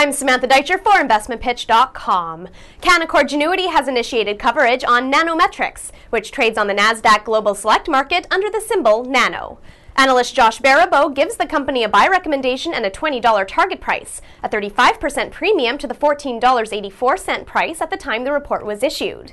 I'm Samantha Deitcher for InvestmentPitch.com. Canaccord Genuity has initiated coverage on Nanometrics, which trades on the NASDAQ Global Select Market under the symbol NANO. Analyst Josh Baribeau gives the company a buy recommendation and a $20 target price, a 35% premium to the $14.84 price at the time the report was issued.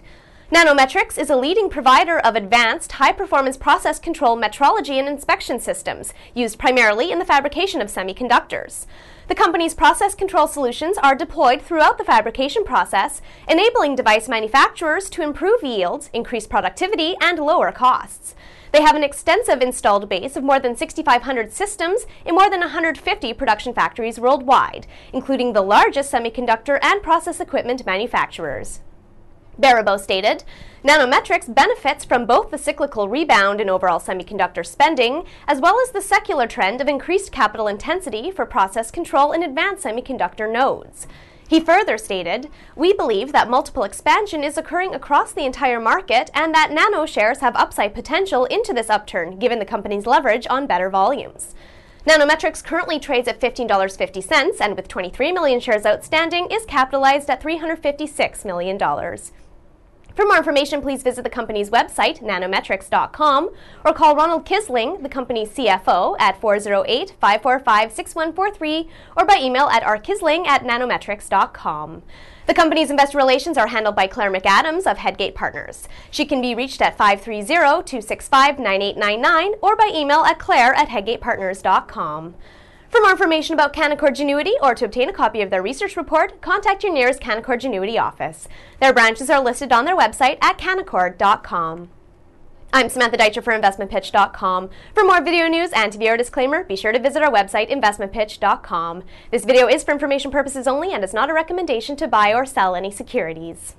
Nanometrics is a leading provider of advanced, high performance process control metrology and inspection systems, used primarily in the fabrication of semiconductors. The company's process control solutions are deployed throughout the fabrication process, enabling device manufacturers to improve yields, increase productivity, and lower costs. They have an extensive installed base of more than 6,500 systems in more than 150 production factories worldwide, including the largest semiconductor and process equipment manufacturers. Baribeau stated, Nanometrics benefits from both the cyclical rebound in overall semiconductor spending, as well as the secular trend of increased capital intensity for process control in advanced semiconductor nodes. He further stated, We believe that multiple expansion is occurring across the entire market and that nano shares have upside potential into this upturn given the company's leverage on better volumes. Nanometrics currently trades at $15.50 and with 23 million shares outstanding is capitalized at $356 million. For more information, please visit the company's website, nanometrics.com, or call Ronald Kisling, the company's CFO, at 408 545 6143, or by email at rkisling at nanometrics.com. The company's investor relations are handled by Claire McAdams of Headgate Partners. She can be reached at 530 265 9899 or by email at claire at headgatepartners.com. For more information about Canaccord Genuity or to obtain a copy of their research report, contact your nearest Canaccord Genuity office. Their branches are listed on their website at canaccord.com. I'm Samantha Deitcher for InvestmentPitch.com. For more video news and to view our disclaimer, be sure to visit our website, InvestmentPitch.com. This video is for information purposes only and is not a recommendation to buy or sell any securities.